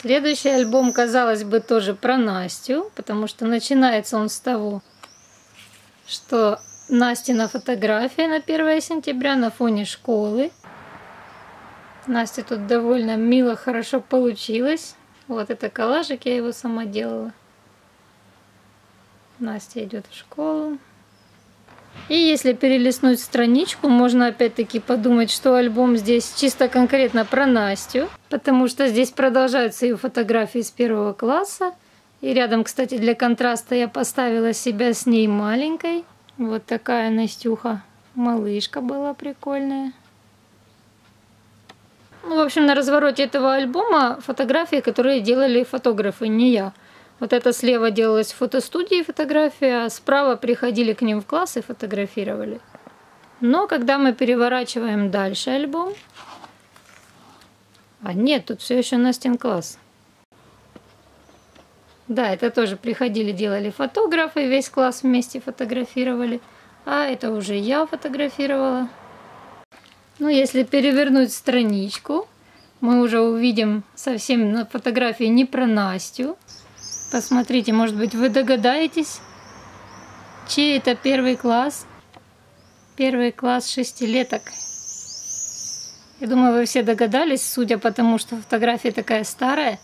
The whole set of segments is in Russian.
Следующий альбом, казалось бы, тоже про Настю, потому что начинается он с того, что Настина фотография на 1 сентября на фоне школы. Настя тут довольно мило, хорошо получилось. Вот это коллажик, я его сама делала. Настя идет в школу. И если перелистнуть страничку, можно опять-таки подумать, что альбом здесь чисто конкретно про Настю, потому что здесь продолжаются ее фотографии с первого класса. И рядом, кстати, для контраста я поставила себя с ней маленькой. Вот такая Настюха. Малышка была прикольная. Ну, в общем, на развороте этого альбома фотографии, которые делали фотографы, не я. Вот это слева делалось в фотостудии фотография, а справа приходили к ним в класс и фотографировали. Но когда мы переворачиваем дальше альбом... А нет, тут все еще Настин класс. Да, это тоже приходили, делали фотографы, весь класс вместе фотографировали. А это уже я фотографировала. Ну, если перевернуть страничку, мы уже увидим совсем на фотографии не про Настю, Посмотрите, может быть, вы догадаетесь, чей это первый класс? Первый класс шестилеток. Я думаю, вы все догадались, судя по тому, что фотография такая старая,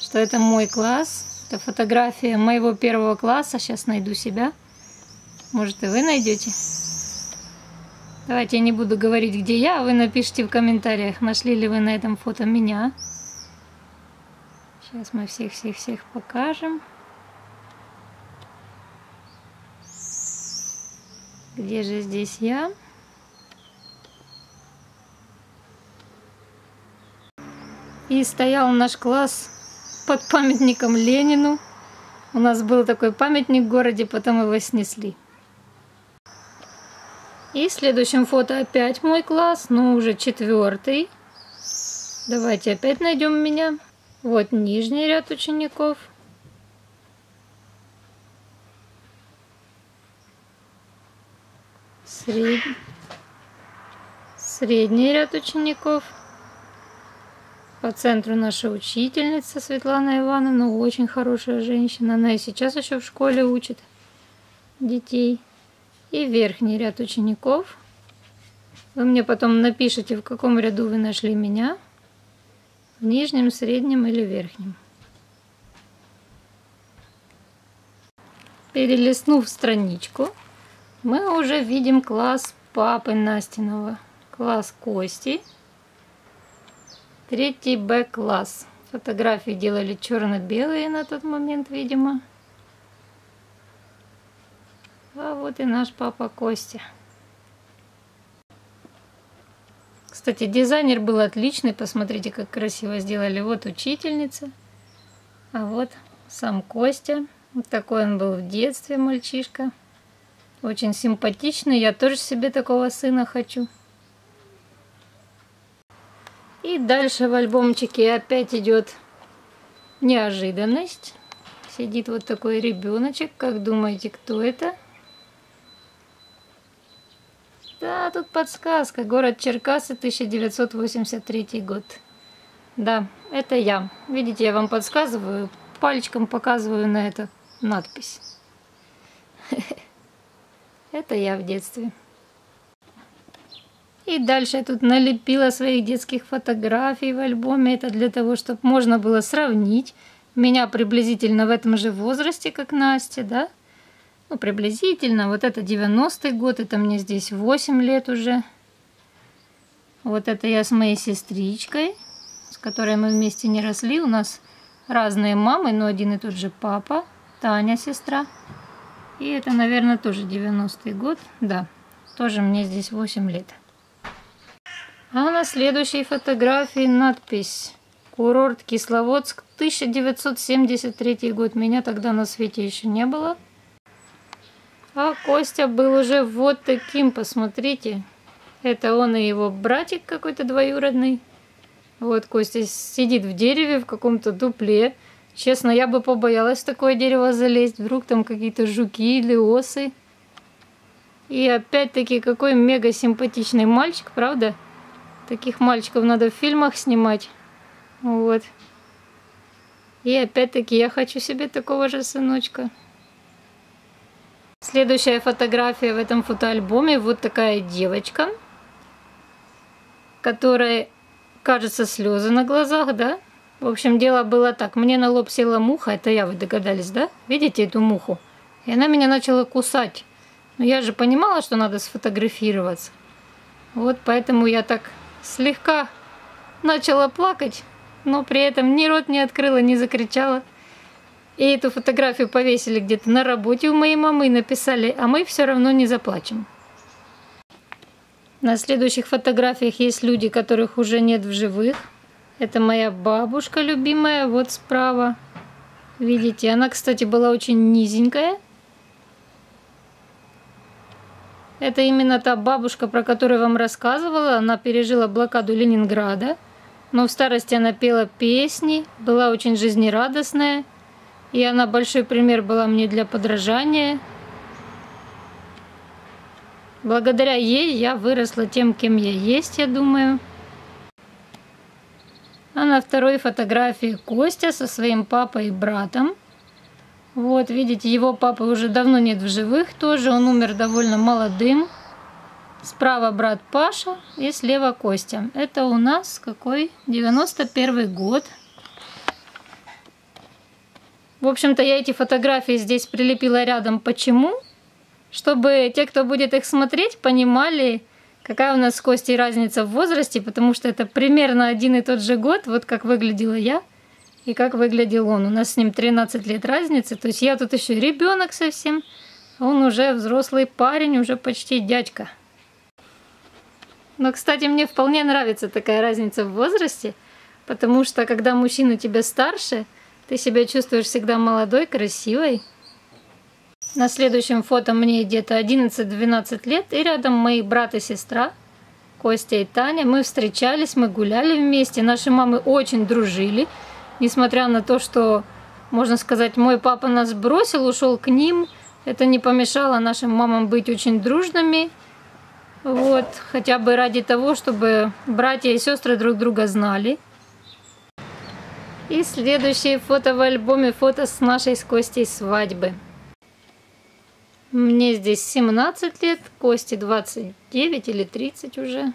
что это мой класс. Это фотография моего первого класса. Сейчас найду себя. Может, и вы найдете. Давайте я не буду говорить, где я, а вы напишите в комментариях, нашли ли вы на этом фото меня. Сейчас мы всех-всех-всех покажем. Где же здесь я? И стоял наш класс под памятником Ленину. У нас был такой памятник в городе, потом его снесли. И в следующем фото опять мой класс, но уже четвертый. Давайте опять найдем меня. Вот нижний ряд учеников. Сред... Средний ряд учеников. По центру наша учительница Светлана Ивановна, очень хорошая женщина. Она и сейчас еще в школе учит детей. И верхний ряд учеников. Вы мне потом напишите, в каком ряду вы нашли меня нижнем, среднем или верхнем. Перелистнув страничку, мы уже видим класс папы Настиного, класс Кости, третий Б-класс. Фотографии делали черно-белые на тот момент, видимо. А вот и наш папа Костя. Кстати, дизайнер был отличный. Посмотрите, как красиво сделали. Вот учительница. А вот сам Костя. Вот такой он был в детстве, мальчишка. Очень симпатичный. Я тоже себе такого сына хочу. И дальше в альбомчике опять идет неожиданность. Сидит вот такой ребеночек. Как думаете, кто это? Да, тут подсказка. Город Черкасы, 1983 год. Да, это я. Видите, я вам подсказываю, пальчиком показываю на эту надпись. Это я в детстве. И дальше я тут налепила своих детских фотографий в альбоме. Это для того, чтобы можно было сравнить меня приблизительно в этом же возрасте, как Настя, да? Ну, приблизительно. Вот это 90-й год, это мне здесь 8 лет уже. Вот это я с моей сестричкой, с которой мы вместе не росли. У нас разные мамы, но один и тот же папа. Таня, сестра. И это, наверное, тоже 90-й год. Да, тоже мне здесь 8 лет. А на следующей фотографии надпись «Курорт Кисловодск, 1973 год». Меня тогда на свете еще не было. А Костя был уже вот таким, посмотрите. Это он и его братик какой-то двоюродный. Вот Костя сидит в дереве в каком-то дупле. Честно, я бы побоялась в такое дерево залезть. Вдруг там какие-то жуки или осы. И опять-таки, какой мега симпатичный мальчик, правда? Таких мальчиков надо в фильмах снимать. Вот. И опять-таки я хочу себе такого же сыночка. Следующая фотография в этом фотоальбоме. Вот такая девочка, которая, кажется, слезы на глазах, да? В общем, дело было так. Мне на лоб села муха, это я, вы догадались, да? Видите эту муху? И она меня начала кусать. Но я же понимала, что надо сфотографироваться. Вот поэтому я так слегка начала плакать, но при этом ни рот не открыла, не закричала. И эту фотографию повесили где-то на работе у моей мамы и написали, а мы все равно не заплачем. На следующих фотографиях есть люди, которых уже нет в живых. Это моя бабушка любимая, вот справа. Видите, она, кстати, была очень низенькая. Это именно та бабушка, про которую вам рассказывала. Она пережила блокаду Ленинграда. Но в старости она пела песни, была очень жизнерадостная. И она большой пример была мне для подражания. Благодаря ей я выросла тем, кем я есть, я думаю. А на второй фотографии Костя со своим папой и братом. Вот, видите, его папы уже давно нет в живых тоже. Он умер довольно молодым. Справа брат Паша и слева Костя. Это у нас какой? 91 год. В общем-то, я эти фотографии здесь прилепила рядом. Почему? Чтобы те, кто будет их смотреть, понимали, Какая у нас с Костей разница в возрасте, потому что это примерно один и тот же год, вот как выглядела я и как выглядел он. У нас с ним 13 лет разницы, то есть я тут еще ребенок совсем, а он уже взрослый парень, уже почти дядька. Но, кстати, мне вполне нравится такая разница в возрасте, потому что когда мужчина тебя старше, ты себя чувствуешь всегда молодой, красивой, на следующем фото мне где-то 11-12 лет, и рядом мои брат и сестра, Костя и Таня. Мы встречались, мы гуляли вместе, наши мамы очень дружили, несмотря на то, что, можно сказать, мой папа нас бросил, ушел к ним. Это не помешало нашим мамам быть очень дружными, вот, хотя бы ради того, чтобы братья и сестры друг друга знали. И следующее фото в альбоме фото с нашей с Костей свадьбы. Мне здесь 17 лет, Кости 29 или 30 уже.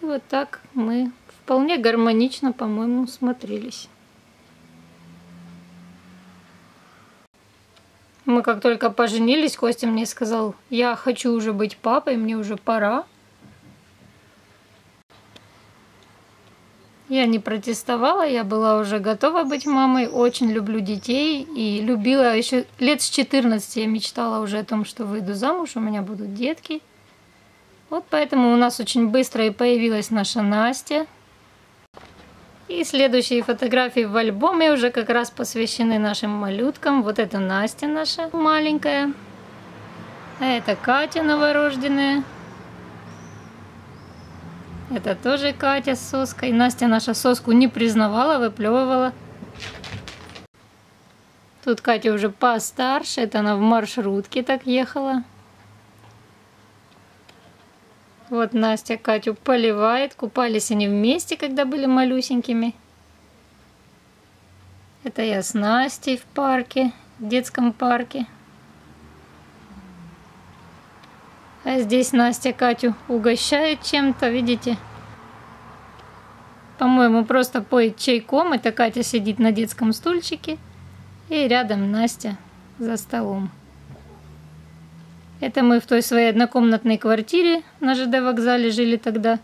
И вот так мы вполне гармонично, по-моему, смотрелись. Мы как только поженились, Костя мне сказал, я хочу уже быть папой, мне уже пора. Я не протестовала, я была уже готова быть мамой, очень люблю детей и любила еще лет с 14 я мечтала уже о том, что выйду замуж, у меня будут детки. Вот поэтому у нас очень быстро и появилась наша Настя. И следующие фотографии в альбоме уже как раз посвящены нашим малюткам. Вот это Настя наша маленькая. А это Катя новорожденная. Это тоже Катя с соской. Настя наша соску не признавала, выплевывала. Тут Катя уже постарше, это она в маршрутке так ехала. Вот Настя Катю поливает. Купались они вместе, когда были малюсенькими. Это я с Настей в парке, в детском парке. А здесь Настя Катю угощает чем-то, видите? По-моему, просто поет чайком. Это Катя сидит на детском стульчике. И рядом Настя за столом. Это мы в той своей однокомнатной квартире на ЖД вокзале жили тогда.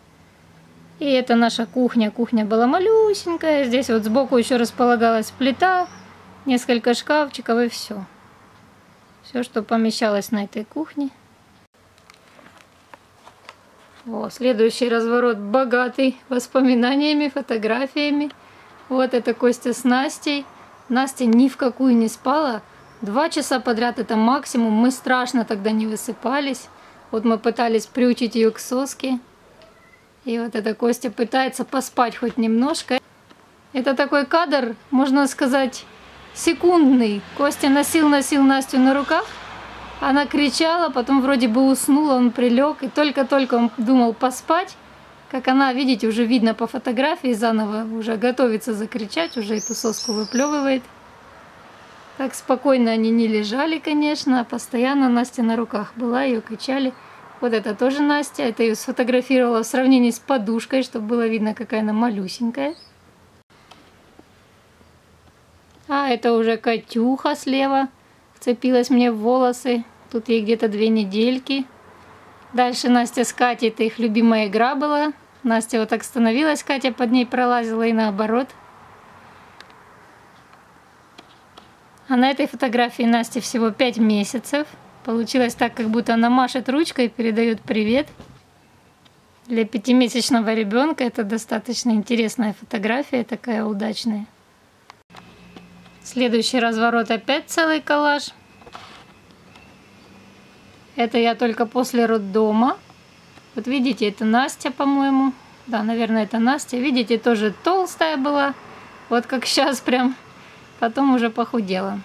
И это наша кухня. Кухня была малюсенькая. Здесь вот сбоку еще располагалась плита, несколько шкафчиков и все. Все, что помещалось на этой кухне. О, следующий разворот богатый воспоминаниями, фотографиями. Вот это Костя с Настей. Настя ни в какую не спала. Два часа подряд это максимум. Мы страшно тогда не высыпались. Вот мы пытались приучить ее к соске. И вот это Костя пытается поспать хоть немножко. Это такой кадр, можно сказать, секундный. Костя носил-носил Настю на руках. Она кричала, потом вроде бы уснула, он прилег, и только-только он думал поспать, Как она, видите, уже видно по фотографии, заново уже готовится закричать, уже эту соску выплевывает. Так спокойно они не лежали, конечно, а постоянно Настя на руках была, ее качали. Вот это тоже Настя, это ее сфотографировала в сравнении с подушкой, чтобы было видно, какая она малюсенькая. А это уже Катюха слева вцепилась мне в волосы. Тут ей где-то две недельки. Дальше Настя с Катей, это их любимая игра была. Настя вот так становилась, Катя под ней пролазила и наоборот. А на этой фотографии Насте всего 5 месяцев. Получилось так, как будто она машет ручкой и передает привет. Для пятимесячного ребенка это достаточно интересная фотография, такая удачная. Следующий разворот опять целый коллаж. Это я только после роддома. Вот видите, это Настя, по-моему. Да, наверное, это Настя. Видите, тоже толстая была. Вот как сейчас прям. Потом уже похудела.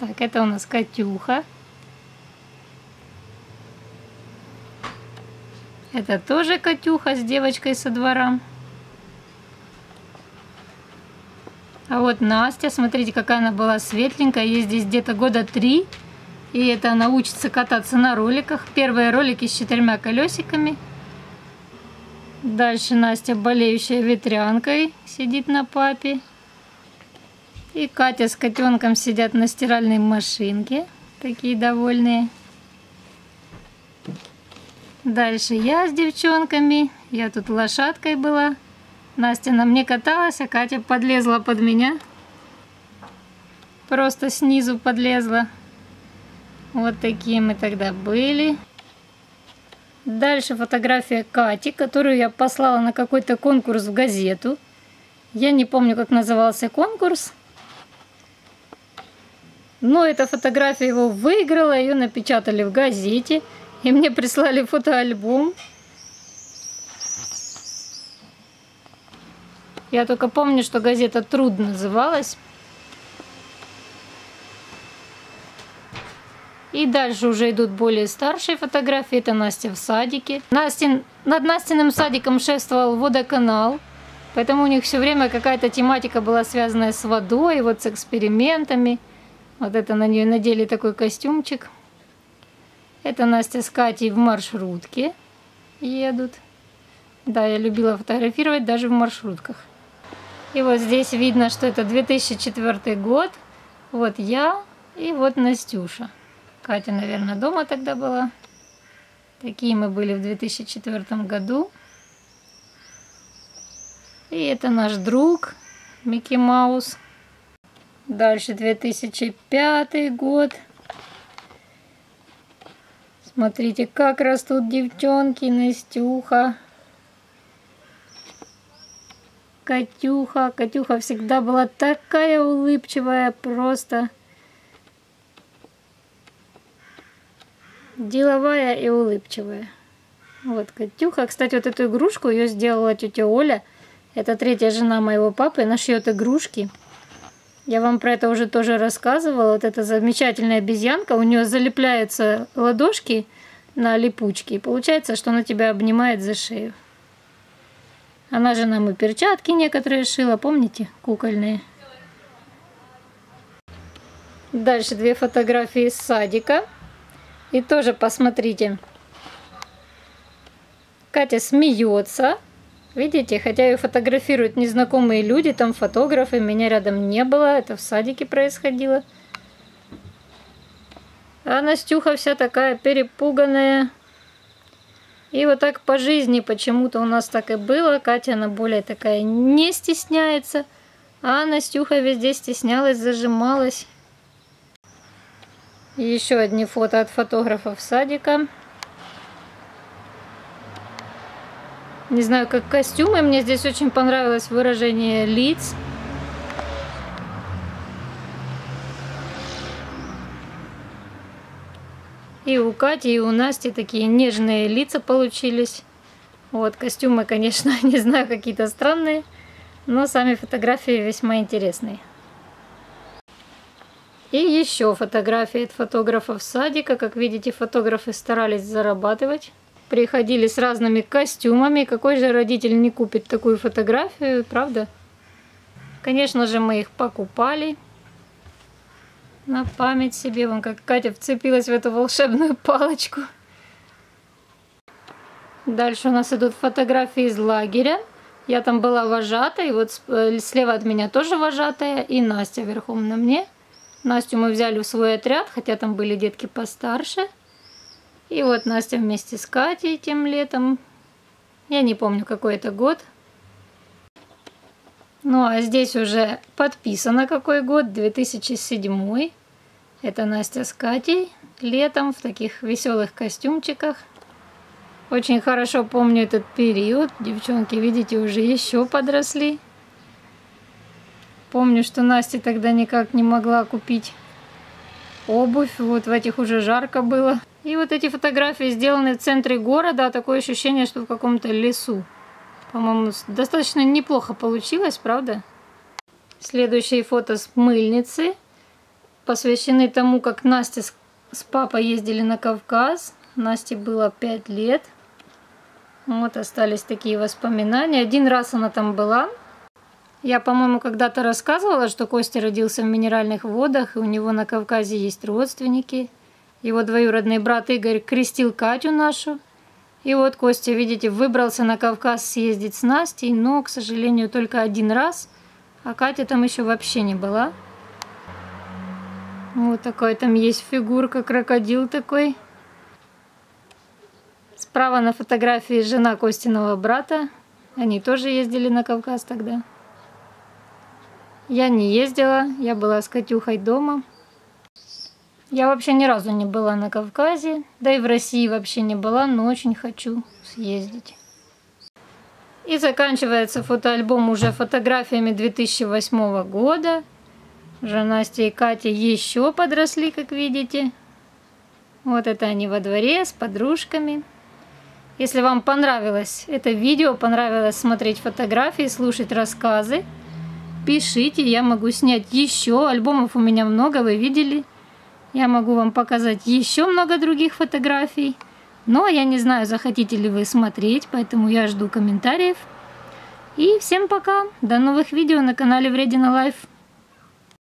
Так, это у нас Катюха. Это тоже Катюха с девочкой со двора. А вот Настя, смотрите, какая она была светленькая. Ей здесь где-то года три. И это она учится кататься на роликах. Первые ролики с четырьмя колесиками. Дальше Настя, болеющая ветрянкой, сидит на папе. И Катя с котенком сидят на стиральной машинке. Такие довольные. Дальше я с девчонками. Я тут лошадкой была. Настя на мне каталась, а Катя подлезла под меня. Просто снизу подлезла. Вот такие мы тогда были. Дальше фотография Кати, которую я послала на какой-то конкурс в газету. Я не помню, как назывался конкурс. Но эта фотография его выиграла, ее напечатали в газете. И мне прислали фотоальбом. Я только помню, что газета «Труд» называлась. И дальше уже идут более старшие фотографии. Это Настя в садике. Настин, над Настиным садиком шествовал водоканал. Поэтому у них все время какая-то тематика была связанная с водой, вот с экспериментами. Вот это на нее надели такой костюмчик. Это Настя с Катей в маршрутке едут. Да, я любила фотографировать даже в маршрутках. И вот здесь видно, что это 2004 год. Вот я и вот Настюша. Катя, наверное, дома тогда была. Такие мы были в 2004 году. И это наш друг Микки Маус. Дальше 2005 год. Смотрите, как растут девчонки, Настюха. Катюха. Катюха всегда была такая улыбчивая, просто... деловая и улыбчивая. Вот Катюха. Кстати, вот эту игрушку ее сделала тетя Оля. Это третья жена моего папы. Она шьет игрушки. Я вам про это уже тоже рассказывала. Вот эта замечательная обезьянка. У нее залепляются ладошки на липучки. И получается, что она тебя обнимает за шею. Она же нам и перчатки некоторые шила, помните, кукольные. Дальше две фотографии из садика. И тоже посмотрите. Катя смеется. Видите, хотя ее фотографируют незнакомые люди, там фотографы, меня рядом не было, это в садике происходило. А Настюха вся такая перепуганная. И вот так по жизни почему-то у нас так и было. Катя, она более такая не стесняется. А Настюха везде стеснялась, зажималась. Еще одни фото от фотографов садика. Не знаю, как костюмы. Мне здесь очень понравилось выражение лиц. И у Кати, и у Насти такие нежные лица получились. Вот, костюмы, конечно, не знаю, какие-то странные. Но сами фотографии весьма интересные. И еще фотографии от фотографов садика. Как видите, фотографы старались зарабатывать. приходили с разными костюмами. Какой же родитель не купит такую фотографию, правда? Конечно же, мы их покупали на память себе. Вон как Катя вцепилась в эту волшебную палочку. Дальше у нас идут фотографии из лагеря. Я там была вожатой, вот э, слева от меня тоже вожатая, и Настя верхом на мне. Настю мы взяли в свой отряд, хотя там были детки постарше. И вот Настя вместе с Катей тем летом. Я не помню, какой это год. Ну, а здесь уже подписано какой год, 2007. Это Настя с Катей летом в таких веселых костюмчиках. Очень хорошо помню этот период. Девчонки, видите, уже еще подросли. Помню, что Настя тогда никак не могла купить обувь. Вот в этих уже жарко было. И вот эти фотографии сделаны в центре города. Такое ощущение, что в каком-то лесу. По-моему, достаточно неплохо получилось, правда? Следующие фото с мыльницы посвящены тому, как Настя с, папой ездили на Кавказ. Насте было 5 лет. Вот остались такие воспоминания. Один раз она там была. Я, по-моему, когда-то рассказывала, что Костя родился в минеральных водах, и у него на Кавказе есть родственники. Его двоюродный брат Игорь крестил Катю нашу. И вот Костя, видите, выбрался на Кавказ съездить с Настей, но, к сожалению, только один раз, а Катя там еще вообще не была. Вот такой там есть фигурка, крокодил такой. Справа на фотографии жена Костиного брата. Они тоже ездили на Кавказ тогда. Я не ездила, я была с Катюхой дома. Я вообще ни разу не была на Кавказе, да и в России вообще не была, но очень хочу съездить. И заканчивается фотоальбом уже фотографиями 2008 года. Уже Настя и Катя еще подросли, как видите. Вот это они во дворе с подружками. Если вам понравилось это видео, понравилось смотреть фотографии, слушать рассказы, пишите, я могу снять еще. Альбомов у меня много, вы видели. Я могу вам показать еще много других фотографий. Но я не знаю, захотите ли вы смотреть, поэтому я жду комментариев. И всем пока! До новых видео на канале Вредина Лайф.